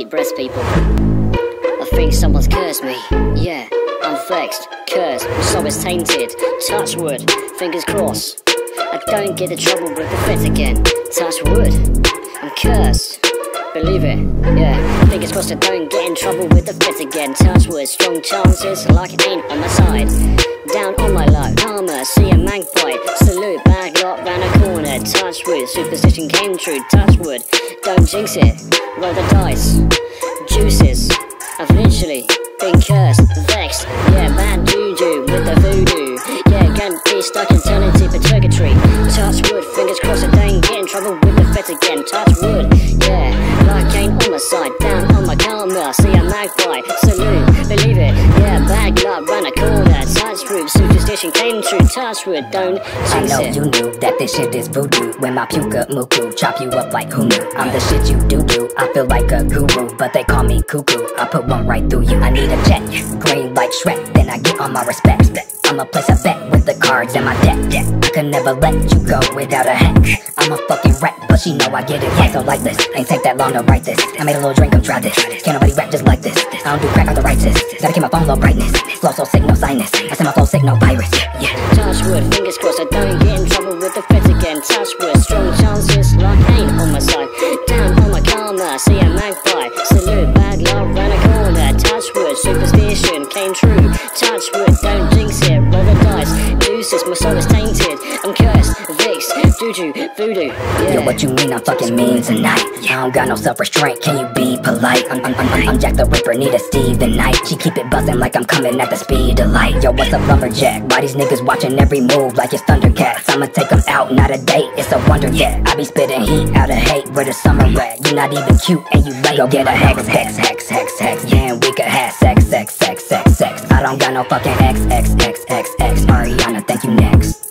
deep breaths, people. I think someone's cursed me. Yeah, I'm vexed, cursed, soul is tainted. Touch wood, fingers crossed. I don't get in trouble with the feds again. Touch wood, I'm cursed. Believe it, yeah. Fingers crossed I don't get in trouble with the feds again. Touch wood, strong chances, like it ain't on my side. Down on my luck, karma, see a magpie. Salute, bad luck round a corner. Touch wood, superstition came true. Touch wood, don't jinx it. Roll the Touch wood, fingers crossed I don't trouble with the feds again. Touch wood, yeah, luck ain't on my side. Down on my karma, see a magpie. Superstition true. Touch wood, don't I know you knew that this shit is voodoo. When my puka muku chop you up like who knew? I'm the shit you do do. I feel like a guru, but they call me cuckoo. I put one right through you. I need a check, green like Shrek. Then I get on my respect. I'ma place a bet with the cards in my deck. Yeah. I could never let you go without a hack. I'm a fucking rat, but she know I get it right. So like this, ain't take that long to write this. I made a little drink, come try this. Can't nobody rap just like this. I don't do crack arthritis. Gotta keep my phone low brightness. Flow so sick, no sinus. I send my flow sick, no virus. Yeah. Touch wood, fingers crossed I don't get in trouble with the feds again. Touch wood, strong chances, luck ain't on my side. Down on my karma, see a magpie. Salute, bad luck round a corner. Touch wood, superstition came true. Touch wood, don't jinx it, roll the dice. Juices, my soul is tainted. I'm cursed, vixed, juju, voodoo. Yeah. Yo, what you mean I'm fucking mean tonight? I don't got no self-restraint, can you be polite? I'm, I'm, I'm, I'm Jack the Ripper, need a Steve the Night She keep it buzzing like I'm coming at the speed of light Yo, what's up lumberjack? Why these niggas watching every move like it's Thundercats? I'ma take them out, not a date, it's a wonder yet I be spitting heat out of hate, where the summer at? You're not even cute and you late, go get a hex, hex, hex, hex, hex Yeah, we could have sex, sex, sex, sex, sex I don't got no fucking X, X, X, X, X Ariana, thank you next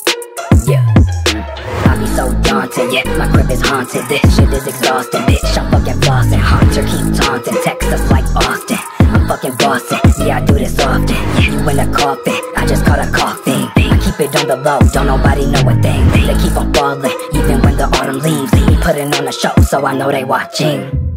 yeah, my crib is haunted. This shit is exhausting, bitch, I'm fucking flossing. Haunter keep taunting, Texas like Austin. I'm fucking bossing, yeah, I do this often. You in a coffin, I just caught a coughing. I keep it on the low, don't nobody know a thing. They keep on falling, even when the autumn leaves. We putting on a show, so I know they watching